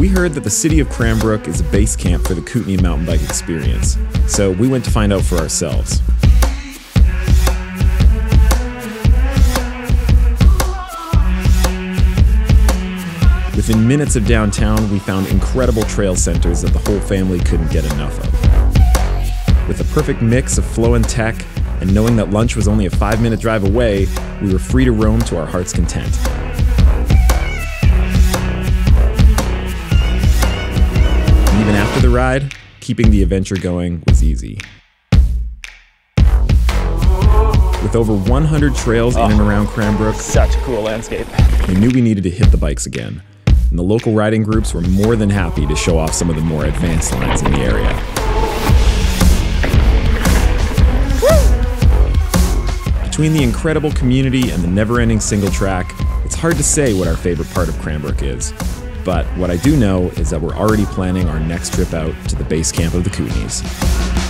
We heard that the city of Cranbrook is a base camp for the Kootenay mountain bike experience, so we went to find out for ourselves. Within minutes of downtown, we found incredible trail centers that the whole family couldn't get enough of. With a perfect mix of flow and tech, and knowing that lunch was only a five minute drive away, we were free to roam to our heart's content. And even after the ride, keeping the adventure going was easy. With over 100 trails in and around Cranbrook, Such a cool landscape. we knew we needed to hit the bikes again. And the local riding groups were more than happy to show off some of the more advanced lines in the area. Between the incredible community and the never ending single track, it's hard to say what our favorite part of Cranbrook is. But what I do know is that we're already planning our next trip out to the base camp of the Kootenays.